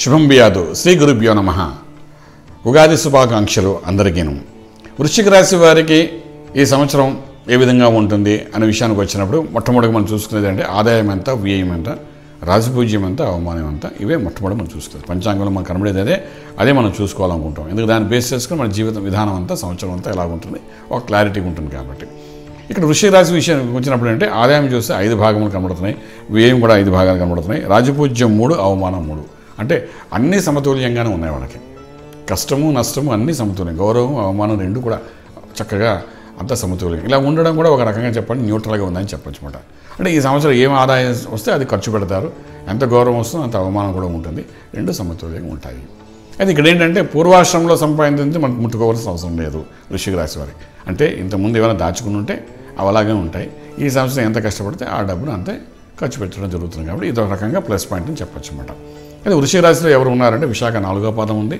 శుభం బియాదు. శ్రీ గురుభ్యో నమ. ఉగాది శుభాకాంక్షలు అందరికీను. వృశ్చిక రాశి వారికి ఈ సంవత్సరం ఏ విధంగా ఉంటుంది అనే విషయానికి వచ్చినప్పుడు మొట్టమొదటి మనం చూసుకునేది అంటే ఆదాయం ఎంత వ్యయం ఎంత రాజపూజ్యం ఎంత అవమానం ఎంత ఇవే మొట్టమొదటి మనం చూసుకునేది పంచాంగంలో మనం కనబడేది అదే అదే మనం చూసుకోవాలనుకుంటాం. ఎందుకు దాన్ని బేస్ చేసుకుని మన జీవిత విధానం అంతా సంవత్సరం అంతా ఎలా ఉంటుంది ఒక క్లారిటీ ఉంటుంది కాబట్టి. ఇక్కడ వృషి రాశి విషయం వచ్చినప్పుడు అంటే ఆదాయం చూస్తే ఐదు భాగములు కనబడుతున్నాయి వ్యయం కూడా ఐదు భాగాలు కనబడుతున్నాయి రాజపూజ్యం మూడు అవమానం మూడు. అంటే అన్నీ సమతుల్యంగానే ఉన్నాయి వాళ్ళకి. కష్టము నష్టము అన్నీ సమతుల్యం. గౌరవం అవమానం రెండు కూడా చక్కగా అంతా సమతుల్యం. ఇలా ఉండడం కూడా ఒక రకంగా చెప్పండి న్యూట్రల్గా ఉందని చెప్పొచ్చు అనమాట అంటే ఈ సంవత్సరం ఏం ఆదాయం వస్తే అది ఖర్చు పెడతారు. ఎంత గౌరవం వస్తుందో అంత అవమానం కూడా ఉంటుంది. రెండు సమతుల్యంగా ఉంటాయి. అయితే ఇక్కడ ఏంటంటే పూర్వాశ్రమంలో సంపాదించి మనకు ముట్టుకోవాల్సిన అవసరం లేదు వృషిక రాశి వారికి. అంటే ఇంతకుముందు ఏమైనా దాచుకుని ఉంటే అవి అలాగే ఉంటాయి. ఈ సంవత్సరం ఎంత కష్టపడితే ఆ డబ్బును అంతే ఖర్చు పెట్టడం జరుగుతుంది కాబట్టి ఇది ఒక రకంగా ప్లస్ పాయింట్ అని చెప్పొచ్చు అన్నమాట. అయితే వృషిక రాశిలో ఎవరు ఉన్నారంటే విశాఖ నాలుగో పాదం ఉంది.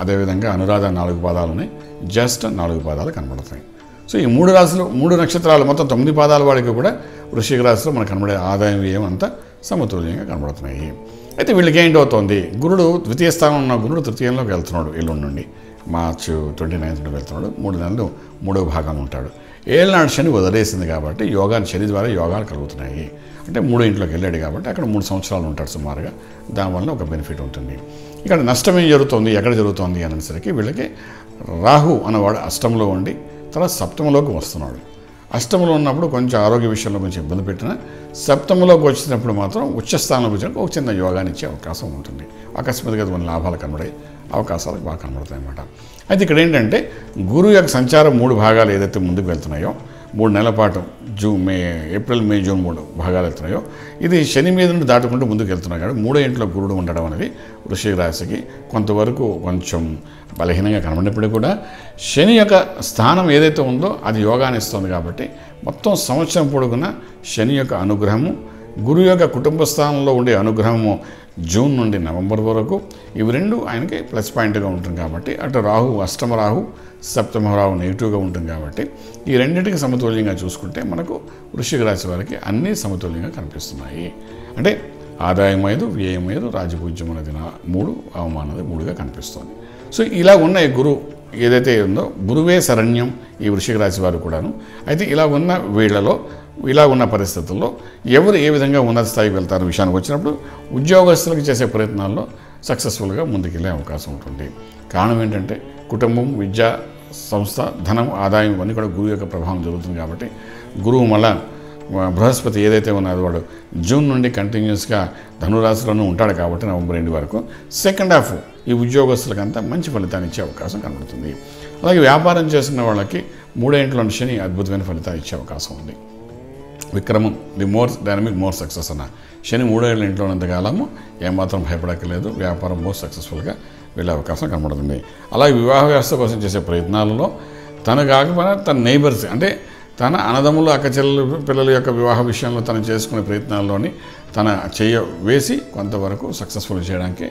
అదేవిధంగా అనురాధ నాలుగు పాదాలు ఉన్నాయి. జస్ట్ నాలుగు పాదాలు కనబడతాయి. సో ఈ మూడు రాశులు మూడు నక్షత్రాలు మొత్తం తొమ్మిది పాదాల వాడికి కూడా వృషిక రాశిలో మనకు కనబడే ఆదాయం వ్యయం అంతా సమతుల్యంగా కనబడుతున్నాయి. అయితే వీళ్ళకి ఏంటి అవుతుంది గురుడు ద్వితీయ స్థానంలో ఉన్న గురుడు తృతీయంలోకి వెళ్తున్నాడు ఎల్లుండి నుండి. మార్చ్ ట్వంటీ నైన్త్ వెళ్తున్నాడు. మూడు నెలలు మూడో భాగం ఉంటాడు. ఏళ్ళనాడు శని వదిలేసింది కాబట్టి యోగాన్ని శని ద్వారా యోగాలు కలుగుతున్నాయి. అంటే మూడో ఇంట్లోకి వెళ్ళాడు కాబట్టి అక్కడ మూడు సంవత్సరాలు ఉంటాడు సుమారుగా. దానివల్ల ఒక బెనిఫిట్ ఉంటుంది. ఇక్కడ నష్టం ఏం జరుగుతుంది ఎక్కడ జరుగుతుంది అనేసరికి వీళ్ళకి రాహు అనేవాడు అష్టంలో ఉండి తర్వాత సప్తమలోకి వస్తున్నాడు. అష్టంలో ఉన్నప్పుడు కొంచెం ఆరోగ్య విషయంలో కొంచెం ఇబ్బంది పెట్టినా సప్తమలోకి వచ్చినప్పుడు మాత్రం ఉచ్చస్థానంలోకి వచ్చినప్పుడు ఒక చిన్న యోగాన్ని ఇచ్చే అవకాశం ఉంటుంది. అకస్మాత్తుగా కొన్ని లాభాలు కనబడే అవకాశాలు బాగా కనబడతాయి అన్నమాట అయితే ఇక్కడ ఏంటంటే గురువు యొక్క సంచారం మూడు భాగాలు ఏదైతే ముందుకు వెళ్తున్నాయో మూడు నెలల పాటు June May April May June మూడు భాగాలు వెళ్తున్నాయో. ఇది శని మీద నుండి దాటుకుంటూ ముందుకు వెళ్తున్నాయి కాబట్టి మూడో ఇంట్లో గురుడు ఉండడం అనేది వృషిక రాశికి కొంతవరకు కొంచెం బలహీనంగా కనబడినప్పుడు కూడా శని యొక్క స్థానం ఏదైతే ఉందో అది యోగాన్ని ఇస్తుంది కాబట్టి మొత్తం సంవత్సరం పొడుగున శని యొక్క అనుగ్రహము గురువు యొక్క కుటుంబ స్థానంలో ఉండే అనుగ్రహము జూన్ నుండి నవంబర్ వరకు ఇవి రెండు ఆయనకి ప్లస్ పాయింట్గా ఉంటుంది కాబట్టి అటు రాహు అష్టమ రాహు సప్తమ రాహు నెగిటివ్గా ఉంటుంది కాబట్టి ఈ రెండింటికి సమతుల్యంగా చూసుకుంటే మనకు వృషిక రాశి వారికి అన్నీ సమతుల్యంగా కనిపిస్తున్నాయి. అంటే ఆదాయం ఐదు వ్యయం ఐదు రాజపూజ్యం అనేది మూడు అవమానది మూడుగా కనిపిస్తుంది. సో ఇలా ఉన్న ఈ గురువు ఏదైతే ఉందో గురువే శరణ్యం ఈ వృషిక రాశి వారు కూడాను. అయితే ఇలా ఉన్న వీళ్ళలో ఇలా ఉన్న పరిస్థితుల్లో ఎవరు ఏ విధంగా ఉన్నత స్థాయికి వెళ్తారు విషయానికి వచ్చినప్పుడు ఉద్యోగస్తులకు చేసే ప్రయత్నాల్లో సక్సెస్ఫుల్గా ముందుకెళ్ళే అవకాశం ఉంటుంది. కారణం ఏంటంటే కుటుంబం విద్య సంస్థ ధనం ఆదాయం ఇవన్నీ కూడా గురువు యొక్క ప్రభావం జరుగుతుంది కాబట్టి గురువు మళ్ళా బృహస్పతి ఏదైతే ఉన్నదో వాడు జూన్ నుండి కంటిన్యూస్గా ధనురాశిలోనూ ఉంటాడు కాబట్టి నవంబర్ ఎండ్ వరకు. సెకండ్ హాఫ్ ఈ ఉద్యోగస్తులకంతా మంచి ఫలితాన్ని ఇచ్చే అవకాశం కనబడుతుంది. అలాగే వ్యాపారం చేస్తున్న వాళ్ళకి మూడేంట్లో శని అద్భుతమైన ఫలితాలు ఇచ్చే అవకాశం ఉంది. విక్రమం the more dynamic more success అన్న. శని మూడేళ్ళ ఇంట్లో ఉన్నంతకాలము ఏమాత్రం భయపడక్కలేదు వ్యాపారం మోర్ సక్సెస్ఫుల్గా వెళ్ళే అవకాశం కనబడుతుంది. అలాగే వివాహ వ్యవస్థ కోసం చేసే ప్రయత్నాలలో తను కాకపోయినా తన నైబర్స్ అంటే తన అన్నదమ్ములు అక్కచెల్లెలు పిల్లల యొక్క వివాహ విషయంలో తను చేసుకునే ప్రయత్నాల్లోని తన చేయ వేసి కొంతవరకు సక్సెస్ఫుల్ చేయడానికి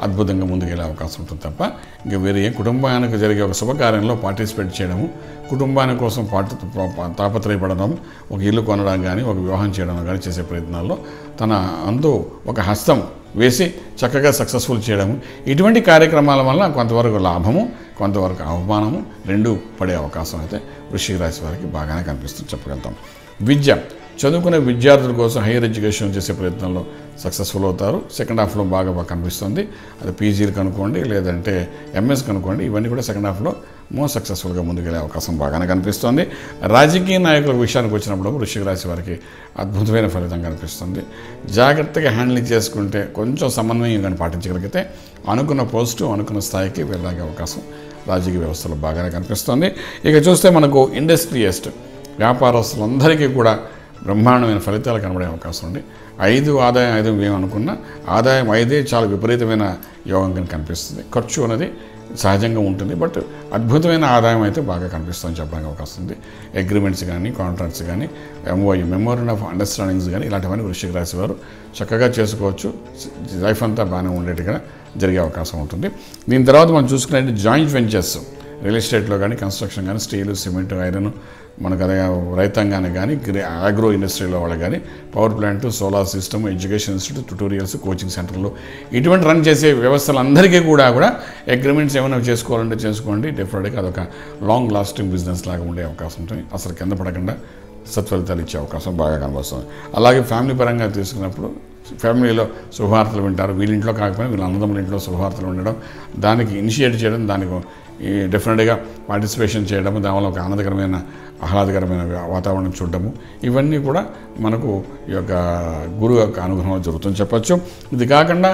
అద్భుతంగా ముందుకెళ్ళే అవకాశం ఉంటుంది తప్ప ఇంకా వేరే ఏ కుటుంబానికి జరిగే ఒక శుభకార్యంలో పార్టిసిపేట్ చేయడము కుటుంబాని కోసం పాటు తాపత్రయపడడం ఒక ఇల్లు కొనడం కానీ ఒక వివాహం చేయడం కానీ చేసే ప్రయత్నాల్లో తన అందు ఒక హస్తం వేసి చక్కగా సక్సెస్ఫుల్ చేయడము ఇటువంటి కార్యక్రమాల వల్ల కొంతవరకు లాభము కొంతవరకు అవమానము రెండు పడే అవకాశం అయితే వృషిక రాశి వారికి బాగానే కనిపిస్తుంది చెప్పగలుగుతాం. విద్య. చదువుకునే విద్యార్థుల కోసం హైయర్ ఎడ్యుకేషన్ చేసే ప్రయత్నంలో సక్సెస్ఫుల్ అవుతారు. సెకండ్ హాఫ్లో బాగా బాగా కనిపిస్తుంది. అది పీజీలు కనుక్కోండి లేదంటే ఎంఎస్ కనుక్కోండి ఇవన్నీ కూడా సెకండ్ హాఫ్లో మోస్ట్ సక్సెస్ఫుల్గా ముందుకెళ్ళే అవకాశం బాగానే కనిపిస్తుంది. రాజకీయ నాయకుల విషయానికి వచ్చినప్పుడు వృషిక రాశి వారికి అద్భుతమైన ఫలితం కనిపిస్తుంది. జాగ్రత్తగా హ్యాండిల్ చేసుకుంటే కొంచెం సమన్వయం కానీ పాటించగలిగితే అనుకున్న పోస్టు అనుకున్న స్థాయికి వెళ్ళడానికి అవకాశం రాజకీయ వ్యవస్థలో బాగానే కనిపిస్తుంది. ఇక చూస్తే మనకు ఇండస్ట్రియస్ట్ వ్యాపారస్తులందరికీ కూడా బ్రహ్మాండమైన ఫలితాలు కనబడే అవకాశం ఉంది. ఐదు ఆదాయం ఐదు మేము అనుకున్నా ఆదాయం ఐదే చాలా విపరీతమైన యోగం కనిపిస్తుంది. ఖర్చు అనేది సహజంగా ఉంటుంది. బట్ అద్భుతమైన ఆదాయం అయితే బాగా కనిపిస్తుందని చెప్పడానికి అవకాశం ఉంది. అగ్రిమెంట్స్ కానీ కాంట్రాక్ట్స్ కానీ ఎంఓయూ మెమోరియల్ ఆఫ్ అండర్స్టాండింగ్స్ కానీ ఇలాంటివన్నీ వృషిక రాశి వారు చక్కగా చేసుకోవచ్చు. లైఫ్ అంతా బాగానే ఉండేట్టుగా జరిగే అవకాశం ఉంటుంది. దీని తర్వాత మనం చూసుకునే జాయింట్ వెంచర్స్ రియల్ ఎస్టేట్లో కానీ కన్స్ట్రక్షన్ కానీ స్టీలు సిమెంట్ ఐరన్ మనకు అదే రైతాంగానికి కానీ ఆగ్రో ఇండస్ట్రీలో వాళ్ళకి కానీ power plant solar system education institute tutorials coaching సెంటర్లు ఇటువంటి రన్ చేసే వ్యవస్థలందరికీ కూడా కూడా అగ్రిమెంట్స్ ఏమైనా చేసుకోవాలంటే చేసుకోండి. డెఫినెట్గా అదొక లాంగ్ లాస్టింగ్ బిజినెస్ లాగా ఉండే అవకాశం ఉంటుంది. అసలు కింద పడకుండా సత్ఫలితాలు ఇచ్చే అవకాశం బాగా కనబడుతుంది. అలాగే ఫ్యామిలీ పరంగా తీసుకున్నప్పుడు ఫ్యామిలీలో శుభవార్తలు వింటారు. వీళ్ళింట్లో కాకపోయినా వీళ్ళ అన్నదమ్ముల ఇంట్లో శుభవార్తలు ఉండడం దానికి ఇనిషియేట్ చేయడం దానికి ఈ డెఫినెట్గా పార్టిసిపేషన్ చేయడము దానివల్ల ఒక ఆనందకరమైన ఆహ్లాదకరమైన వాతావరణం చూడడము. ఇవన్నీ కూడా మనకు ఈ యొక్క గురువు యొక్క అనుగ్రహం జరుగుతుంది చెప్పచ్చు. ఇది కాకుండా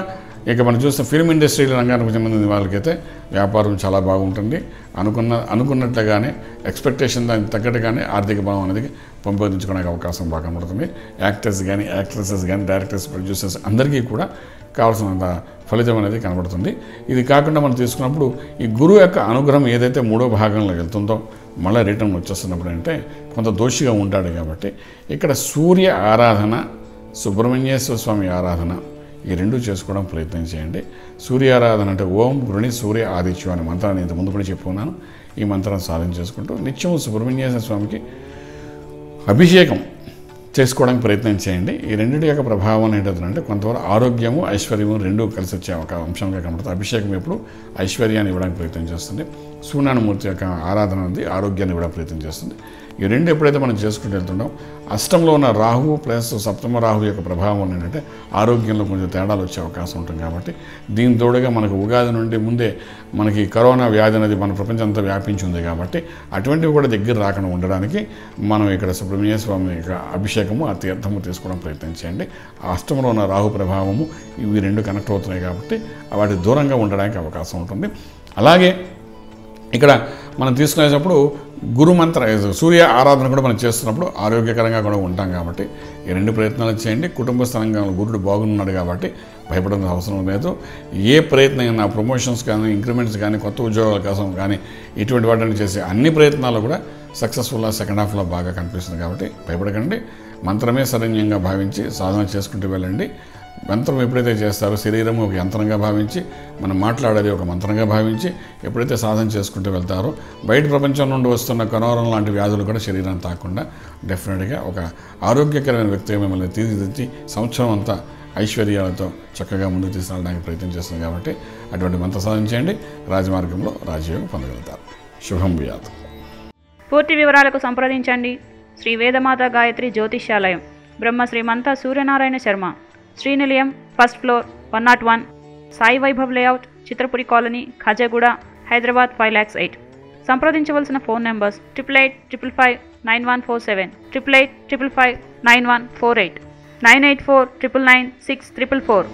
ఇక మనం చూస్తే ఫిల్మ్ ఇండస్ట్రీ రంగానికి సంబంధించిన వాళ్ళకైతే వ్యాపారం చాలా బాగుంటుంది. అనుకున్న అనుకున్నట్లుగానే ఎక్స్పెక్టేషన్ దానికి తగ్గట్టుగానే ఆర్థిక బలం అనేది పెంపొందించుకోవడానికి అవకాశం బాగా ఉంటుంది యాక్టర్స్ కానీ యాక్ట్రెసెస్ కానీ డైరెక్టర్స్ ప్రొడ్యూసర్స్ అందరికీ కూడా కావాల్సినంత ఫలితం అనేది కనబడుతుంది. ఇది కాకుండా మనం తీసుకున్నప్పుడు ఈ గురువు యొక్క అనుగ్రహం ఏదైతే మూడో భాగంలో వెళ్తుందో మళ్ళీ రిటర్న్ వచ్చేస్తున్నప్పుడు అంటే కొంత దోషిగా ఉంటాడు కాబట్టి ఇక్కడ సూర్య ఆరాధన సుబ్రహ్మణ్యేశ్వర స్వామి ఆరాధన ఈ రెండు చేసుకోవడం ప్రయత్నం చేయండి. సూర్య ఆరాధన అంటే ఓం గురుని సూర్య ఆదిత్యం అనే మంత్రాన్ని ఇంత ముందు కూడా చెప్పుకున్నాను. ఈ మంత్రాన్ని సాధన చేసుకుంటూ నిత్యం సుబ్రహ్మణ్యేశ్వర స్వామికి అభిషేకం చేసుకోవడానికి ప్రయత్నం చేయండి. ఈ రెండింటి యొక్క ప్రభావం ఏంటంటే కొంతవరకు ఆరోగ్యము ఐశ్వర్యము రెండు కలిసి వచ్చే ఒక అంశంగా కనబడుతుంది అభిషేకం ఎప్పుడు ఐశ్వర్యాన్ని ఇవ్వడానికి ప్రయత్నం చేస్తుంది. సూర్యనారాయణమూర్తి యొక్క ఆరాధన ఉంది ఆరోగ్యాన్ని ఇవ్వడానికి ప్రయత్నం చేస్తుంది. ఈ రెండు ఎప్పుడైతే మనం చేసుకుంటూ వెళ్తుంటాం అష్టంలో ఉన్న రాహువు ప్లస్ సప్తమ రాహు యొక్క ప్రభావం ఏంటంటే ఆరోగ్యంలో కొంచెం తేడాలు వచ్చే అవకాశం ఉంటుంది కాబట్టి దీని తోడుగా మనకు ఉగాది నుండి ముందే మనకి కరోనా వ్యాధి అనేది మన ప్రపంచం అంతా వ్యాపించి ఉంది కాబట్టి అటువంటివి కూడా దగ్గర రాకుండా ఉండడానికి మనం ఇక్కడ సుబ్రహ్మణ్య స్వామి యొక్క అభిషేకము ఆ తీర్థము తీసుకోవడం ప్రయత్నం చేయండి. అష్టంలో ఉన్న రాహు ప్రభావము ఇవి రెండు కనెక్ట్ అవుతున్నాయి కాబట్టి వాటి దూరంగా ఉండడానికి అవకాశం ఉంటుంది. అలాగే ఇక్కడ మనం తీసుకునేటప్పుడు గురు మంత్ర సూర్య ఆరాధన కూడా మనం చేస్తున్నప్పుడు ఆరోగ్యకరంగా కూడా ఉంటాం కాబట్టి ఈ రెండు ప్రయత్నాలు చేయండి. కుటుంబ స్థలంగా గురుడు బాగున్నాడు కాబట్టి భయపడాల్సిన అవసరం లేదు. ఏ ప్రయత్నం అయినా ప్రమోషన్స్ కానీ ఇంక్రిమెంట్స్ కానీ కొత్త ఉద్యోగాల కోసం కానీ ఇటువంటి వాటిని చేసే అన్ని ప్రయత్నాలు కూడా సక్సెస్ఫుల్గా సెకండ్ హాఫ్లో బాగా కనిపిస్తుంది కాబట్టి భయపడకండి. మంత్రమే సరణ్యంగా భావించి సాధన చేసుకుంటూ వెళ్ళండి. మంత్రం ఎప్పుడైతే చేస్తారో శరీరం ఒక యంత్రంగా భావించి మనం మాట్లాడేది ఒక మంత్రంగా భావించి ఎప్పుడైతే సాధన చేసుకుంటూ వెళ్తారో బయట ప్రపంచం నుండి వస్తున్న కనోరం లాంటి వ్యాధులు కూడా శరీరాన్ని తాకుండా డెఫినెట్గా ఒక ఆరోగ్యకరమైన వ్యక్తిగా మిమ్మల్ని తీర్చిదిద్ది సంవత్సరం అంతా ఐశ్వర్యాలతో చక్కగా ముందుకు తీసుకెళ్ళడానికి ప్రయత్నం చేస్తుంది కాబట్టి అటువంటి మంత్ర సాధన చేయండి. రాజమార్గంలో రాజయోగం పొందగలుగుతారు. శుభం వ్యాధం పూర్తి వివరాలకు సంప్రదించండి. Shri Vedamata Gayatri Jyotishyalayam. Brahma Srimantha Suryanarayana Sharma. Srinilayam first floor one not one Sai Vaibhav layout Chitrapuri colony Khajaguda Hyderabad five lakhs eight సంప్రదించవలసిన phone numbers triple eight triple five nine one four seven triple eight triple five nine one four eight nine eight four triple nine six triple four